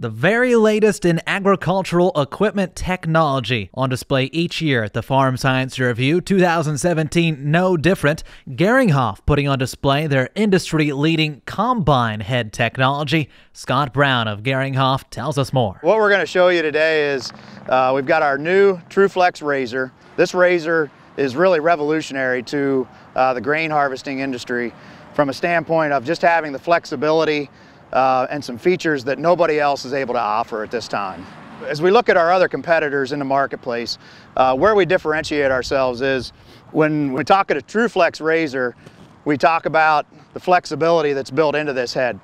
The very latest in agricultural equipment technology on display each year at the Farm Science Review 2017, no different. Geringhoff putting on display their industry leading combine head technology. Scott Brown of Geringhoff tells us more. What we're going to show you today is uh, we've got our new TruFlex razor. This razor is really revolutionary to uh, the grain harvesting industry from a standpoint of just having the flexibility uh, and some features that nobody else is able to offer at this time. As we look at our other competitors in the marketplace, uh, where we differentiate ourselves is when we talk at a TruFlex razor, we talk about the flexibility that's built into this head.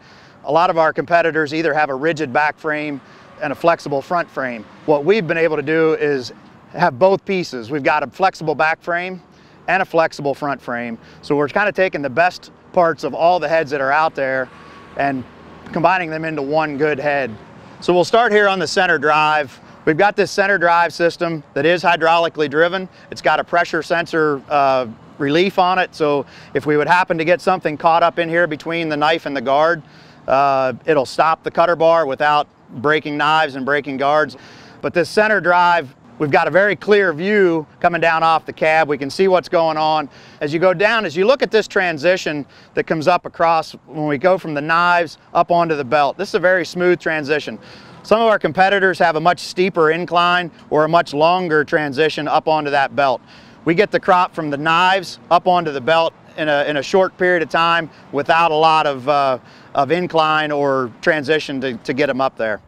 A lot of our competitors either have a rigid back frame and a flexible front frame. What we've been able to do is have both pieces. We've got a flexible back frame and a flexible front frame. So we're kind of taking the best parts of all the heads that are out there and combining them into one good head. So we'll start here on the center drive. We've got this center drive system that is hydraulically driven. It's got a pressure sensor uh, relief on it. So if we would happen to get something caught up in here between the knife and the guard, uh, it'll stop the cutter bar without breaking knives and breaking guards. But this center drive We've got a very clear view coming down off the cab. We can see what's going on. As you go down, as you look at this transition that comes up across when we go from the knives up onto the belt, this is a very smooth transition. Some of our competitors have a much steeper incline or a much longer transition up onto that belt. We get the crop from the knives up onto the belt in a, in a short period of time without a lot of, uh, of incline or transition to, to get them up there.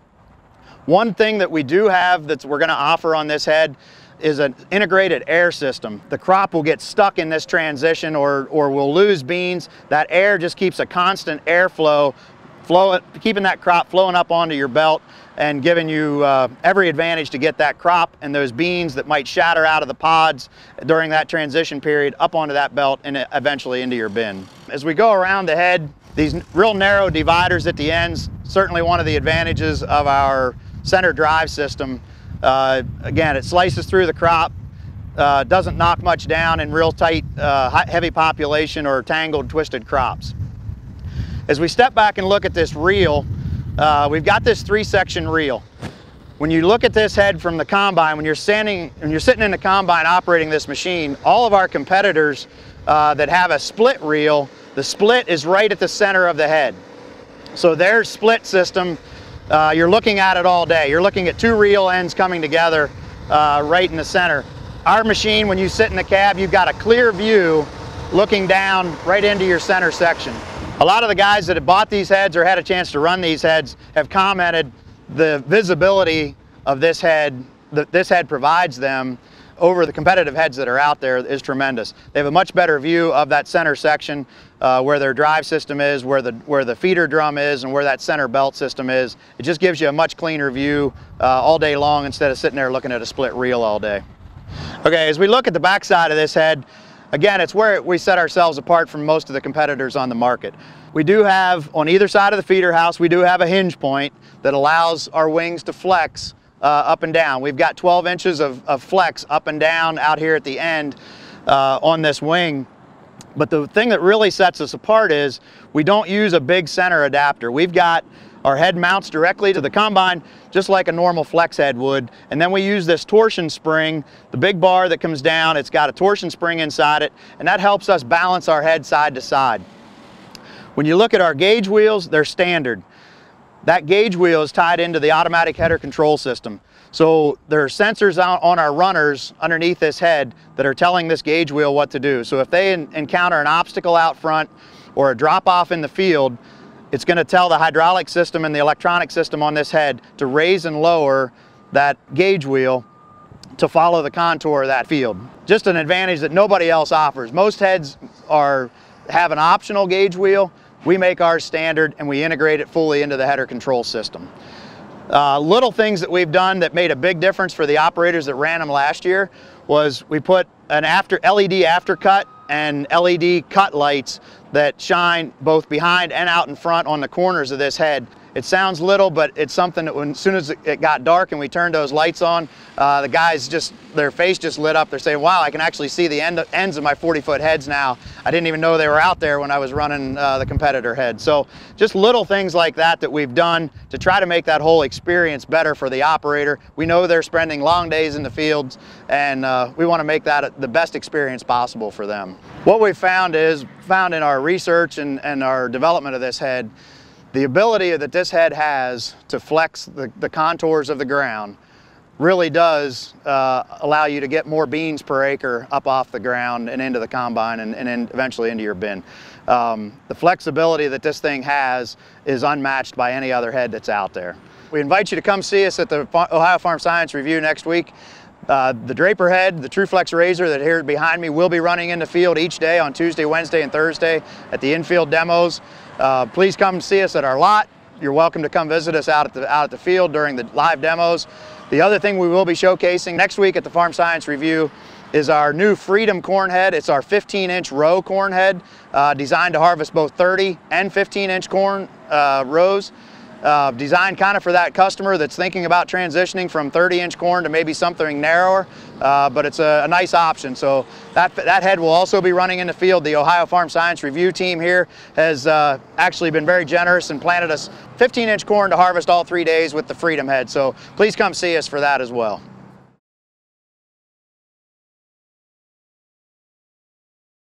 One thing that we do have that we're going to offer on this head is an integrated air system. The crop will get stuck in this transition or, or we'll lose beans. That air just keeps a constant airflow, flow, keeping that crop flowing up onto your belt and giving you uh, every advantage to get that crop and those beans that might shatter out of the pods during that transition period up onto that belt and eventually into your bin. As we go around the head, these real narrow dividers at the ends, certainly one of the advantages of our center drive system. Uh, again, it slices through the crop, uh, doesn't knock much down in real tight, uh, heavy population or tangled, twisted crops. As we step back and look at this reel, uh, we've got this three section reel. When you look at this head from the combine, when you're standing, when you're sitting in the combine operating this machine, all of our competitors uh, that have a split reel, the split is right at the center of the head. So their split system uh, you're looking at it all day. You're looking at two reel ends coming together uh, right in the center. Our machine, when you sit in the cab, you've got a clear view looking down right into your center section. A lot of the guys that have bought these heads or had a chance to run these heads have commented the visibility of this head that this head provides them over the competitive heads that are out there is tremendous. They have a much better view of that center section uh, where their drive system is, where the, where the feeder drum is, and where that center belt system is. It just gives you a much cleaner view uh, all day long instead of sitting there looking at a split reel all day. Okay, as we look at the back side of this head, again, it's where we set ourselves apart from most of the competitors on the market. We do have, on either side of the feeder house, we do have a hinge point that allows our wings to flex up and down. We've got 12 inches of, of, flex up and down out here at the end uh, on this wing. But the thing that really sets us apart is we don't use a big center adapter. We've got our head mounts directly to the combine just like a normal flex head would. And then we use this torsion spring, the big bar that comes down, it's got a torsion spring inside it, and that helps us balance our head side to side. When you look at our gauge wheels, they're standard. That gauge wheel is tied into the automatic header control system. So there are sensors on our runners underneath this head that are telling this gauge wheel what to do. So if they encounter an obstacle out front or a drop off in the field, it's going to tell the hydraulic system and the electronic system on this head to raise and lower that gauge wheel to follow the contour of that field. Just an advantage that nobody else offers. Most heads are have an optional gauge wheel. We make our standard and we integrate it fully into the header control system. Uh, little things that we've done that made a big difference for the operators that ran them last year was we put an after LED aftercut and LED cut lights that shine both behind and out in front on the corners of this head. It sounds little, but it's something that when, as soon as it got dark and we turned those lights on, uh, the guys just, their face just lit up. They're saying, wow, I can actually see the end, ends of my 40 foot heads now. I didn't even know they were out there when I was running uh, the competitor head. So just little things like that that we've done to try to make that whole experience better for the operator. We know they're spending long days in the fields and uh, we want to make that the best experience possible for them. What we found is, found in our research and, and our development of this head, the ability that this head has to flex the, the contours of the ground really does uh, allow you to get more beans per acre up off the ground and into the combine and, and in, eventually into your bin. Um, the flexibility that this thing has is unmatched by any other head that's out there. We invite you to come see us at the Ohio Farm Science Review next week. Uh, the Draper head, the TruFlex razor that here behind me will be running in the field each day on Tuesday, Wednesday, and Thursday at the infield demos. Uh, please come see us at our lot. You're welcome to come visit us out at, the, out at the field during the live demos. The other thing we will be showcasing next week at the Farm Science Review is our new Freedom corn head. It's our 15 inch row corn head uh, designed to harvest both 30 and 15 inch corn uh, rows uh, designed kind of for that customer that's thinking about transitioning from 30 inch corn to maybe something narrower, uh, but it's a, a, nice option. So that, that head will also be running in the field. The Ohio Farm Science Review team here has uh, actually been very generous and planted us 15 inch corn to harvest all three days with the Freedom head. So please come see us for that as well.